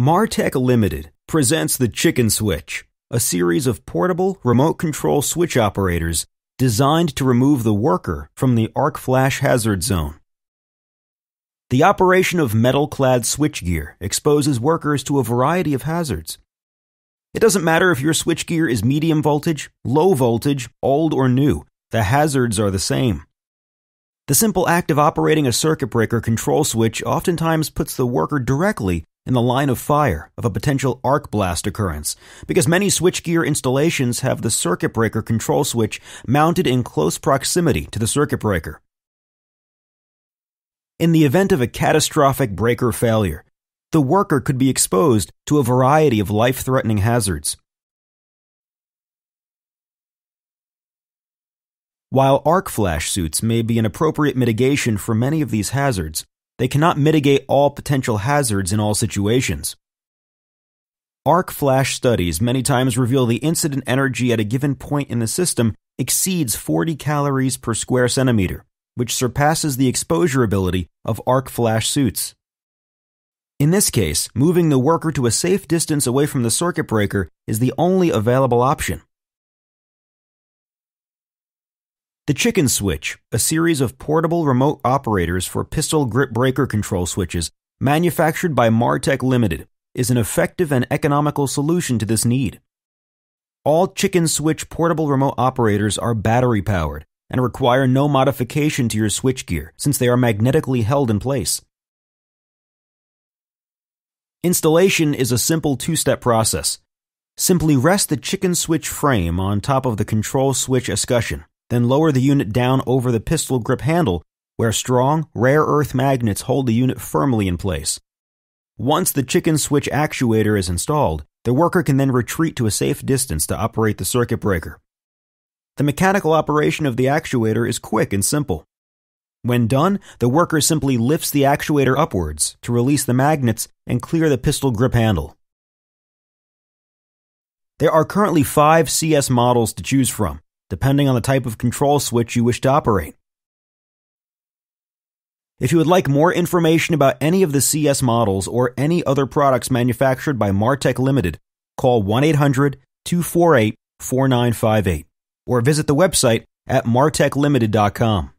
Martek Limited presents the Chicken Switch, a series of portable remote control switch operators designed to remove the worker from the arc flash hazard zone. The operation of metal clad switchgear exposes workers to a variety of hazards. It doesn't matter if your switchgear is medium voltage, low voltage, old, or new, the hazards are the same. The simple act of operating a circuit breaker control switch oftentimes puts the worker directly in the line of fire of a potential arc blast occurrence, because many switchgear installations have the circuit breaker control switch mounted in close proximity to the circuit breaker. In the event of a catastrophic breaker failure, the worker could be exposed to a variety of life threatening hazards. While arc flash suits may be an appropriate mitigation for many of these hazards, they cannot mitigate all potential hazards in all situations. Arc flash studies many times reveal the incident energy at a given point in the system exceeds 40 calories per square centimeter, which surpasses the exposure ability of arc flash suits. In this case, moving the worker to a safe distance away from the circuit breaker is the only available option. The Chicken Switch, a series of portable remote operators for pistol grip breaker control switches manufactured by Martek Limited, is an effective and economical solution to this need. All Chicken Switch portable remote operators are battery powered and require no modification to your switchgear since they are magnetically held in place. Installation is a simple two step process. Simply rest the chicken switch frame on top of the control switch escutcheon then lower the unit down over the pistol grip handle, where strong, rare earth magnets hold the unit firmly in place. Once the chicken switch actuator is installed, the worker can then retreat to a safe distance to operate the circuit breaker. The mechanical operation of the actuator is quick and simple. When done, the worker simply lifts the actuator upwards to release the magnets and clear the pistol grip handle. There are currently five CS models to choose from, depending on the type of control switch you wish to operate. If you would like more information about any of the CS models or any other products manufactured by Martek Limited, call 1 800 248 4958 or visit the website at marteklimited.com.